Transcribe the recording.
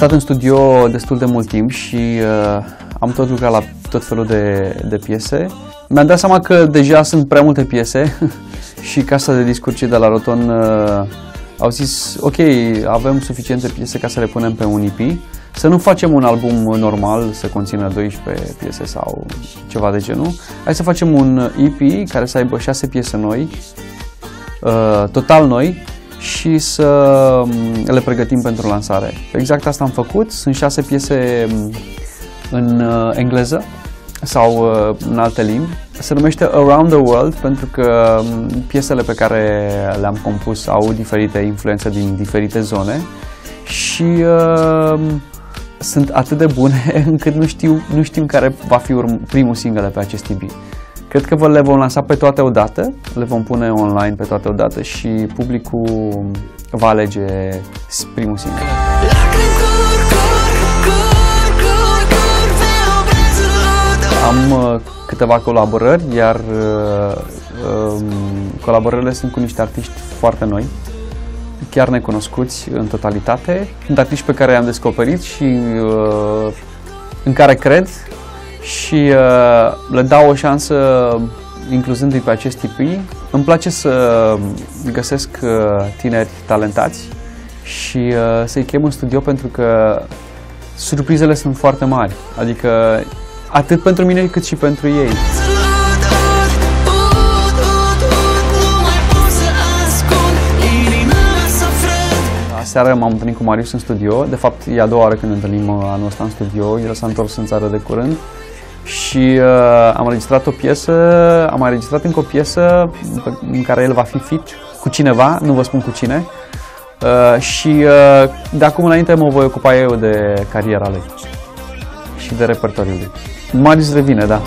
stat în studio destul de mult timp și uh, am tot lucrat la tot felul de, de piese. Mi-am dat seama că deja sunt prea multe piese și casa de discuri de la Roton uh, au zis ok, avem suficiente piese ca să le punem pe un EP, să nu facem un album normal să conțină 12 piese sau ceva de genul. Hai să facem un EP care să aibă 6 piese noi, uh, total noi, și să um, le pregătim pentru lansare. Exact asta am făcut, sunt 6 piese um, în uh, engleză sau uh, în alte limbi. Se numește Around the World pentru că um, piesele pe care le-am compus au diferite influențe din diferite zone și uh, sunt atât de bune încât nu, știu, nu știm care va fi urm- primul single pe acest EP. Cred că le vom lansa pe toate odată, le vom pune online pe toate odată și publicul va alege primul single. Am uh, câteva colaborări, iar uh, um, colaborările sunt cu niște artiști foarte noi, chiar necunoscuți în totalitate, sunt artiști pe care i-am descoperit și uh, în care cred și le dau o șansă incluzându-i pe acest tipii. Îmi place să găsesc tineri talentați și să-i chem în studio pentru că surprizele sunt foarte mari. Adică atât pentru mine cât și pentru ei. Seara m-am întâlnit cu Marius în studio. De fapt, e a doua oară când ne întâlnim anul ăsta în studio. El s-a întors în țară de curând. Și uh, am înregistrat o piesă, am înregistrat încă o piesă în care el va fi fit cu cineva, nu vă spun cu cine. Uh, și uh, de acum înainte mă voi ocupa eu de cariera lui și de repertoriul lui. Marius revine, da.